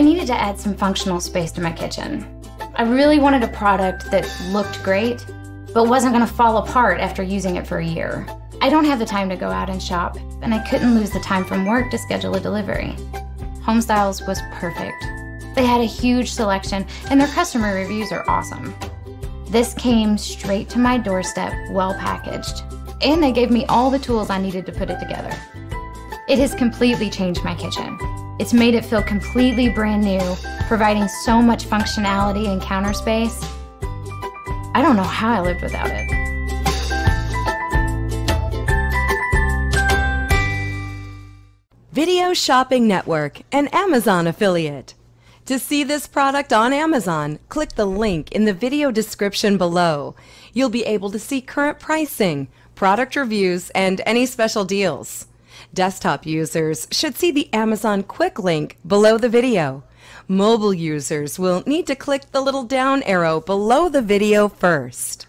I needed to add some functional space to my kitchen. I really wanted a product that looked great, but wasn't going to fall apart after using it for a year. I don't have the time to go out and shop, and I couldn't lose the time from work to schedule a delivery. Homestyles was perfect. They had a huge selection, and their customer reviews are awesome. This came straight to my doorstep, well packaged, and they gave me all the tools I needed to put it together. It has completely changed my kitchen. It's made it feel completely brand new, providing so much functionality and counter space. I don't know how I lived without it. Video Shopping Network, an Amazon affiliate. To see this product on Amazon, click the link in the video description below. You'll be able to see current pricing, product reviews, and any special deals. Desktop users should see the Amazon quick link below the video. Mobile users will need to click the little down arrow below the video first.